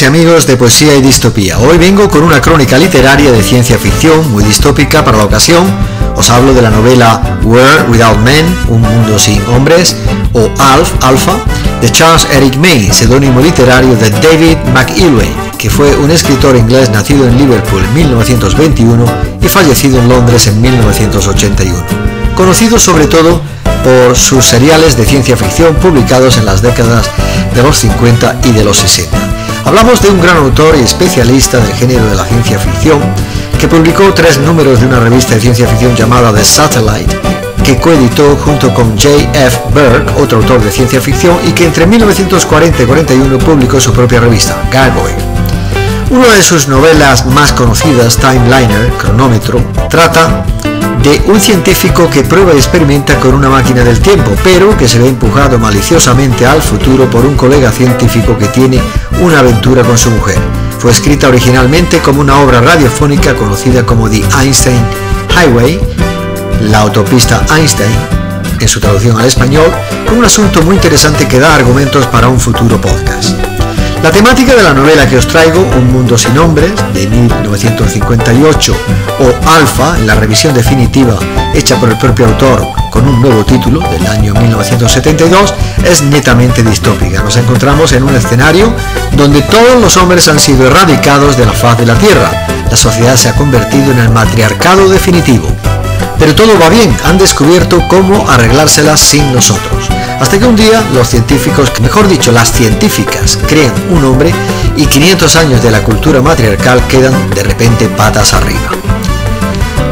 y amigos de Poesía y Distopía. Hoy vengo con una crónica literaria de ciencia ficción muy distópica para la ocasión. Os hablo de la novela World Without Men, Un mundo sin hombres, o Alf, Alpha, de Charles Eric May, seudónimo literario de David McIlwain, que fue un escritor inglés nacido en Liverpool en 1921 y fallecido en Londres en 1981. Conocido sobre todo por sus seriales de ciencia ficción publicados en las décadas de los 50 y de los 60. Hablamos de un gran autor y especialista del género de la ciencia ficción que publicó tres números de una revista de ciencia ficción llamada The Satellite, que coeditó junto con J.F. Burke, otro autor de ciencia ficción, y que entre 1940 y 41 publicó su propia revista, Gargoyle. Una de sus novelas más conocidas, Timeliner, Cronómetro, trata de un científico que prueba y experimenta con una máquina del tiempo, pero que se ve empujado maliciosamente al futuro por un colega científico que tiene una aventura con su mujer. Fue escrita originalmente como una obra radiofónica conocida como The Einstein Highway, la autopista Einstein, en su traducción al español, con un asunto muy interesante que da argumentos para un futuro podcast. La temática de la novela que os traigo, Un mundo sin hombres, de 1958, o Alfa, en la revisión definitiva hecha por el propio autor con un nuevo título del año 1972, es netamente distópica. Nos encontramos en un escenario donde todos los hombres han sido erradicados de la faz de la Tierra. La sociedad se ha convertido en el matriarcado definitivo. Pero todo va bien, han descubierto cómo arreglárselas sin nosotros. Hasta que un día los científicos, mejor dicho, las científicas, crean un hombre y 500 años de la cultura matriarcal quedan de repente patas arriba.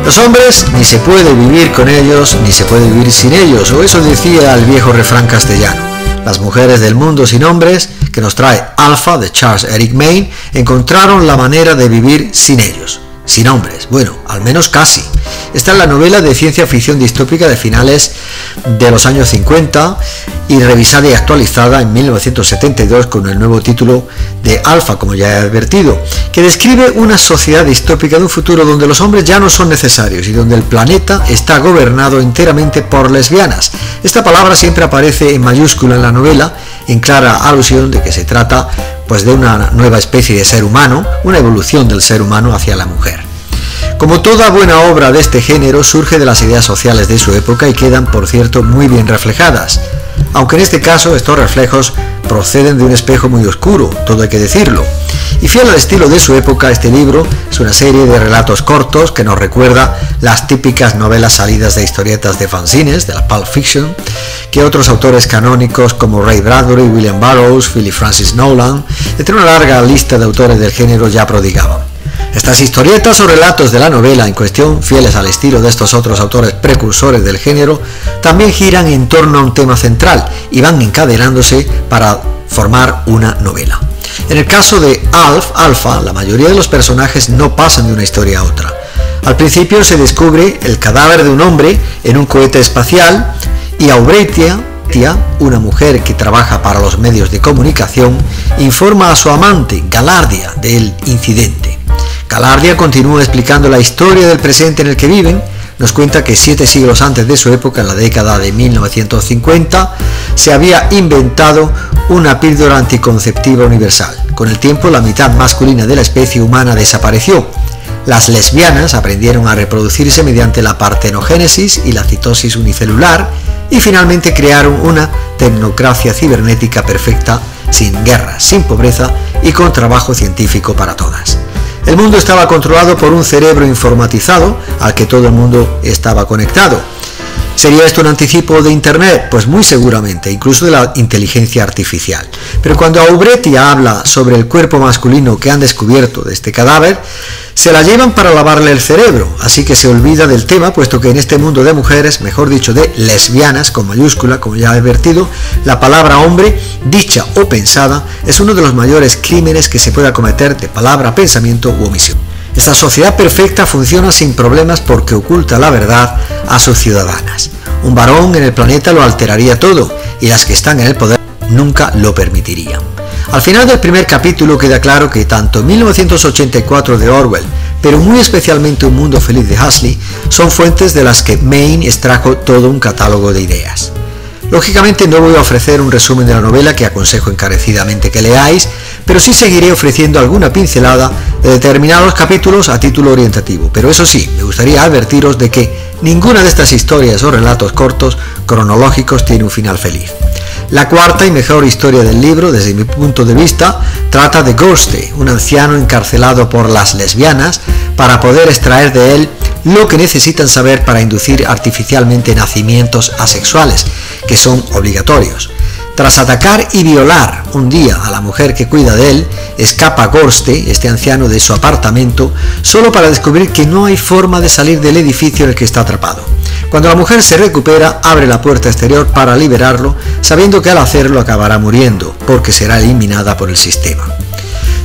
Los hombres ni se puede vivir con ellos ni se puede vivir sin ellos, o eso decía el viejo refrán castellano. Las mujeres del mundo sin hombres, que nos trae Alpha de Charles Eric Main, encontraron la manera de vivir sin ellos, sin hombres, bueno, al menos casi. Esta es la novela de ciencia ficción distópica de finales de los años 50 y revisada y actualizada en 1972 con el nuevo título de Alfa, como ya he advertido, que describe una sociedad distópica de un futuro donde los hombres ya no son necesarios y donde el planeta está gobernado enteramente por lesbianas. Esta palabra siempre aparece en mayúscula en la novela, en clara alusión de que se trata pues de una nueva especie de ser humano, una evolución del ser humano hacia la mujer. Como toda buena obra de este género, surge de las ideas sociales de su época y quedan, por cierto, muy bien reflejadas. Aunque en este caso estos reflejos proceden de un espejo muy oscuro, todo hay que decirlo. Y fiel al estilo de su época, este libro es una serie de relatos cortos que nos recuerda las típicas novelas salidas de historietas de fanzines, de la Pulp Fiction, que otros autores canónicos como Ray Bradbury, William Burroughs, Philip Francis Nolan, entre una larga lista de autores del género ya prodigaban. Estas historietas o relatos de la novela en cuestión, fieles al estilo de estos otros autores precursores del género, también giran en torno a un tema central y van encadenándose para formar una novela. En el caso de Alf, Alpha, la mayoría de los personajes no pasan de una historia a otra. Al principio se descubre el cadáver de un hombre en un cohete espacial y Aubretia, una mujer que trabaja para los medios de comunicación, informa a su amante, Galardia, del incidente. Galardia continúa explicando la historia del presente en el que viven, nos cuenta que siete siglos antes de su época, en la década de 1950, se había inventado una píldora anticonceptiva universal. Con el tiempo, la mitad masculina de la especie humana desapareció. Las lesbianas aprendieron a reproducirse mediante la partenogénesis y la citosis unicelular y finalmente crearon una tecnocracia cibernética perfecta, sin guerra, sin pobreza y con trabajo científico para todas. El mundo estaba controlado por un cerebro informatizado al que todo el mundo estaba conectado. ¿Sería esto un anticipo de Internet? Pues muy seguramente, incluso de la inteligencia artificial. Pero cuando Aubretti habla sobre el cuerpo masculino que han descubierto de este cadáver, se la llevan para lavarle el cerebro, así que se olvida del tema, puesto que en este mundo de mujeres, mejor dicho de lesbianas, con mayúscula, como ya he advertido, la palabra hombre, dicha o pensada, es uno de los mayores crímenes que se pueda cometer de palabra, pensamiento u omisión. Esta sociedad perfecta funciona sin problemas porque oculta la verdad a sus ciudadanas. Un varón en el planeta lo alteraría todo y las que están en el poder nunca lo permitirían. Al final del primer capítulo queda claro que tanto 1984 de Orwell, pero muy especialmente Un Mundo Feliz de Huxley, son fuentes de las que Maine extrajo todo un catálogo de ideas. Lógicamente no voy a ofrecer un resumen de la novela que aconsejo encarecidamente que leáis, pero sí seguiré ofreciendo alguna pincelada de determinados capítulos a título orientativo. Pero eso sí, me gustaría advertiros de que ninguna de estas historias o relatos cortos cronológicos tiene un final feliz. La cuarta y mejor historia del libro, desde mi punto de vista, trata de Ghoste, un anciano encarcelado por las lesbianas para poder extraer de él lo que necesitan saber para inducir artificialmente nacimientos asexuales, que son obligatorios. Tras atacar y violar un día a la mujer que cuida de él, escapa Gorste, este anciano, de su apartamento, solo para descubrir que no hay forma de salir del edificio en el que está atrapado. Cuando la mujer se recupera, abre la puerta exterior para liberarlo, sabiendo que al hacerlo acabará muriendo, porque será eliminada por el sistema.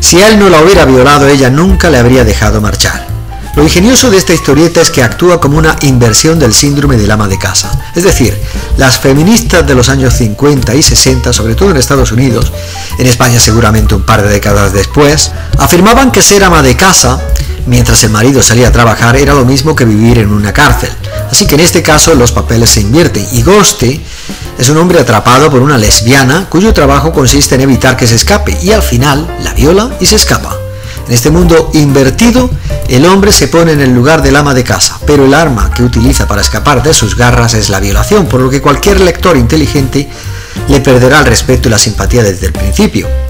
Si él no la hubiera violado, ella nunca le habría dejado marchar. Lo ingenioso de esta historieta es que actúa como una inversión del síndrome del ama de casa. Es decir, las feministas de los años 50 y 60, sobre todo en Estados Unidos, en España seguramente un par de décadas después, afirmaban que ser ama de casa mientras el marido salía a trabajar era lo mismo que vivir en una cárcel. Así que en este caso los papeles se invierten y Goste es un hombre atrapado por una lesbiana cuyo trabajo consiste en evitar que se escape y al final la viola y se escapa. En este mundo invertido, el hombre se pone en el lugar del ama de casa, pero el arma que utiliza para escapar de sus garras es la violación, por lo que cualquier lector inteligente le perderá el respeto y la simpatía desde el principio.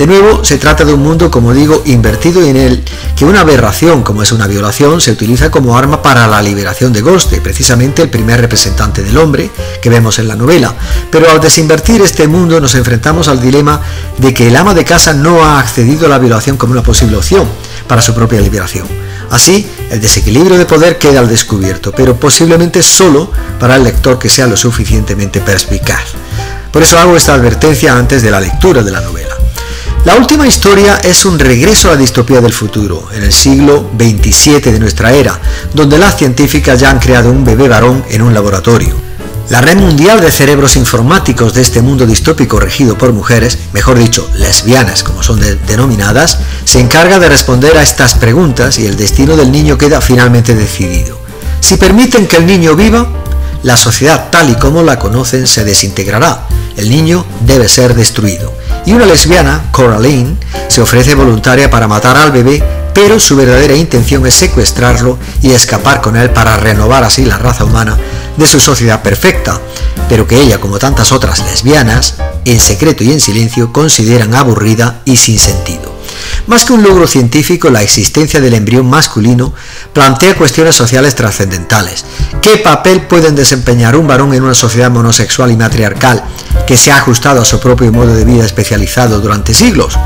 De nuevo, se trata de un mundo, como digo, invertido en el que una aberración, como es una violación, se utiliza como arma para la liberación de Goste, precisamente el primer representante del hombre que vemos en la novela. Pero al desinvertir este mundo nos enfrentamos al dilema de que el ama de casa no ha accedido a la violación como una posible opción para su propia liberación. Así, el desequilibrio de poder queda al descubierto, pero posiblemente solo para el lector que sea lo suficientemente perspicaz. Por eso hago esta advertencia antes de la lectura de la novela. La última historia es un regreso a la distopía del futuro, en el siglo XXVII de nuestra era, donde las científicas ya han creado un bebé varón en un laboratorio. La red mundial de cerebros informáticos de este mundo distópico regido por mujeres, mejor dicho, lesbianas como son denominadas, se encarga de responder a estas preguntas y el destino del niño queda finalmente decidido. Si permiten que el niño viva, la sociedad tal y como la conocen se desintegrará. El niño debe ser destruido y una lesbiana, Coraline, se ofrece voluntaria para matar al bebé, pero su verdadera intención es secuestrarlo y escapar con él para renovar así la raza humana de su sociedad perfecta, pero que ella, como tantas otras lesbianas, en secreto y en silencio, consideran aburrida y sin sentido. Más que un logro científico, la existencia del embrión masculino plantea cuestiones sociales trascendentales. ¿Qué papel pueden desempeñar un varón en una sociedad monosexual y matriarcal que se ha ajustado a su propio modo de vida especializado durante siglos?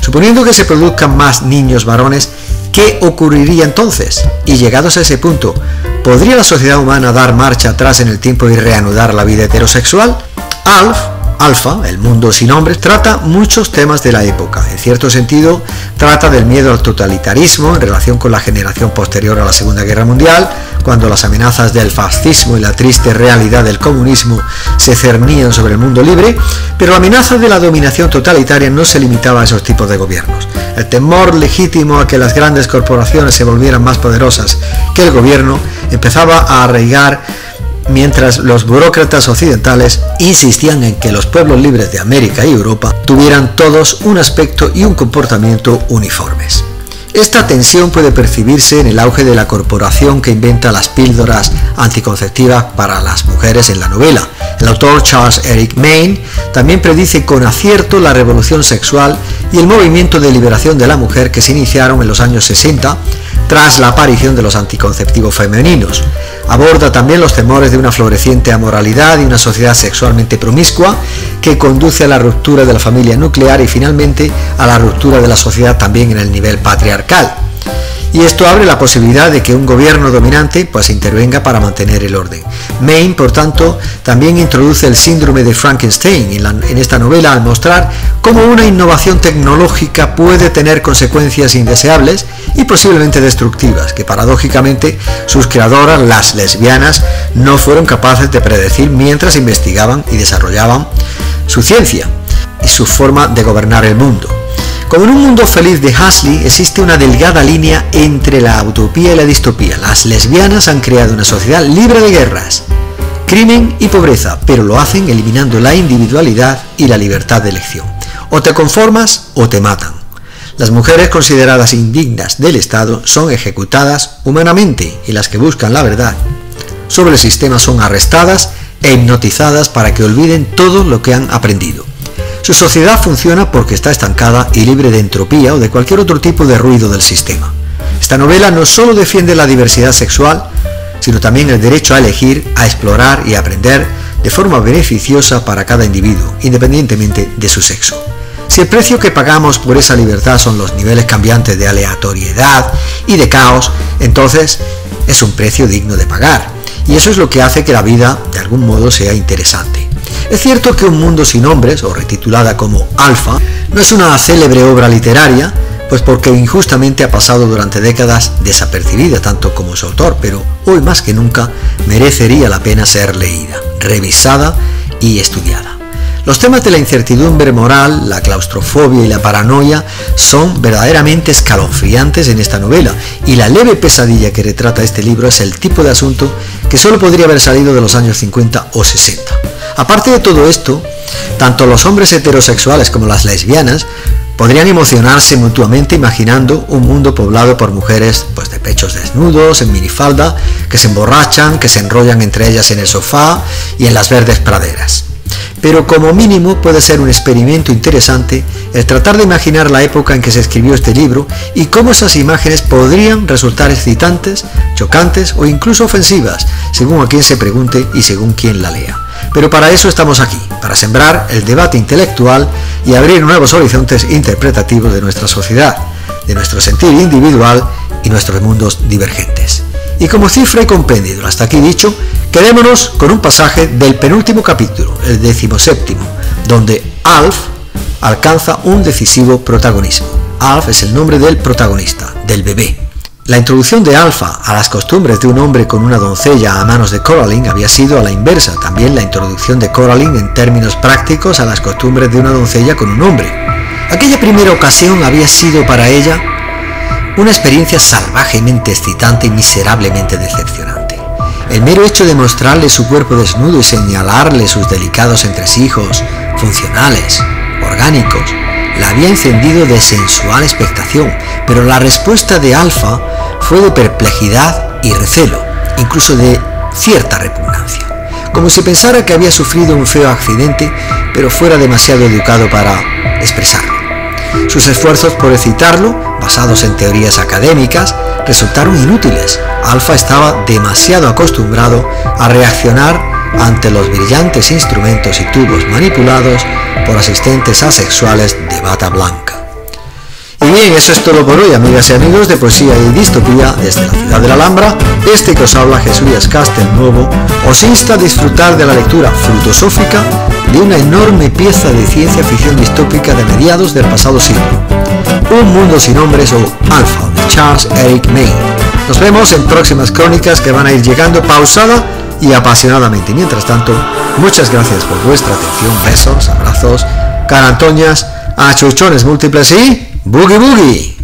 Suponiendo que se produzcan más niños varones, ¿qué ocurriría entonces? Y llegados a ese punto, ¿podría la sociedad humana dar marcha atrás en el tiempo y reanudar la vida heterosexual? Alf Alfa, el mundo sin hombres, trata muchos temas de la época. En cierto sentido, trata del miedo al totalitarismo en relación con la generación posterior a la Segunda Guerra Mundial, cuando las amenazas del fascismo y la triste realidad del comunismo se cernían sobre el mundo libre, pero la amenaza de la dominación totalitaria no se limitaba a esos tipos de gobiernos. El temor legítimo a que las grandes corporaciones se volvieran más poderosas que el gobierno empezaba a arraigar mientras los burócratas occidentales insistían en que los pueblos libres de América y Europa tuvieran todos un aspecto y un comportamiento uniformes. Esta tensión puede percibirse en el auge de la corporación que inventa las píldoras anticonceptivas para las mujeres en la novela. El autor Charles Eric Maine también predice con acierto la revolución sexual y el movimiento de liberación de la mujer que se iniciaron en los años 60 tras la aparición de los anticonceptivos femeninos. Aborda también los temores de una floreciente amoralidad y una sociedad sexualmente promiscua que conduce a la ruptura de la familia nuclear y finalmente a la ruptura de la sociedad también en el nivel patriarcal y esto abre la posibilidad de que un gobierno dominante pues intervenga para mantener el orden. Maine, por tanto, también introduce el síndrome de Frankenstein en, en esta novela al mostrar cómo una innovación tecnológica puede tener consecuencias indeseables y posiblemente destructivas, que paradójicamente sus creadoras, las lesbianas, no fueron capaces de predecir mientras investigaban y desarrollaban su ciencia y su forma de gobernar el mundo. Como en un mundo feliz de Huxley existe una delgada línea entre la utopía y la distopía. Las lesbianas han creado una sociedad libre de guerras, crimen y pobreza, pero lo hacen eliminando la individualidad y la libertad de elección. O te conformas o te matan. Las mujeres consideradas indignas del Estado son ejecutadas humanamente y las que buscan la verdad sobre el sistema son arrestadas e hipnotizadas para que olviden todo lo que han aprendido. Su sociedad funciona porque está estancada y libre de entropía o de cualquier otro tipo de ruido del sistema. Esta novela no solo defiende la diversidad sexual, sino también el derecho a elegir, a explorar y a aprender de forma beneficiosa para cada individuo, independientemente de su sexo. Si el precio que pagamos por esa libertad son los niveles cambiantes de aleatoriedad y de caos, entonces es un precio digno de pagar. Y eso es lo que hace que la vida de algún modo sea interesante. Es cierto que Un mundo sin hombres, o retitulada como Alfa, no es una célebre obra literaria, pues porque injustamente ha pasado durante décadas desapercibida tanto como su autor, pero hoy más que nunca merecería la pena ser leída, revisada y estudiada. Los temas de la incertidumbre moral, la claustrofobia y la paranoia son verdaderamente escalofriantes en esta novela, y la leve pesadilla que retrata este libro es el tipo de asunto que solo podría haber salido de los años 50 o 60. Aparte de todo esto, tanto los hombres heterosexuales como las lesbianas podrían emocionarse mutuamente imaginando un mundo poblado por mujeres pues, de pechos desnudos, en minifalda, que se emborrachan, que se enrollan entre ellas en el sofá y en las verdes praderas. Pero como mínimo puede ser un experimento interesante el tratar de imaginar la época en que se escribió este libro y cómo esas imágenes podrían resultar excitantes, chocantes o incluso ofensivas, según a quien se pregunte y según quien la lea. Pero para eso estamos aquí, para sembrar el debate intelectual y abrir nuevos horizontes interpretativos de nuestra sociedad, de nuestro sentir individual y nuestros mundos divergentes. Y como cifra y compendio hasta aquí dicho, quedémonos con un pasaje del penúltimo capítulo, el decimoséptimo, donde Alf alcanza un decisivo protagonismo. Alf es el nombre del protagonista, del bebé. La introducción de Alfa a las costumbres de un hombre con una doncella a manos de Coraline había sido a la inversa, también la introducción de Coraline en términos prácticos a las costumbres de una doncella con un hombre. Aquella primera ocasión había sido para ella una experiencia salvajemente excitante y miserablemente decepcionante. El mero hecho de mostrarle su cuerpo desnudo y señalarle sus delicados entresijos, funcionales, orgánicos, la había encendido de sensual expectación, pero la respuesta de Alfa fue de perplejidad y recelo, incluso de cierta repugnancia, como si pensara que había sufrido un feo accidente, pero fuera demasiado educado para expresarlo. Sus esfuerzos por excitarlo, basados en teorías académicas, resultaron inútiles. Alfa estaba demasiado acostumbrado a reaccionar ante los brillantes instrumentos y tubos manipulados por asistentes asexuales de bata blanca. Y bien, eso es todo por hoy, amigas y amigos de Poesía y Distopía desde la ciudad de la Alhambra. Este que os habla Jesús Castel Nuevo os insta a disfrutar de la lectura filosófica de una enorme pieza de ciencia ficción distópica de mediados del pasado siglo. Un mundo sin hombres o Alpha de Charles Eric May. Nos vemos en próximas crónicas que van a ir llegando pausada y apasionadamente. Mientras tanto, muchas gracias por vuestra atención, besos, abrazos, carantoñas, achuchones múltiples y boogie boogie.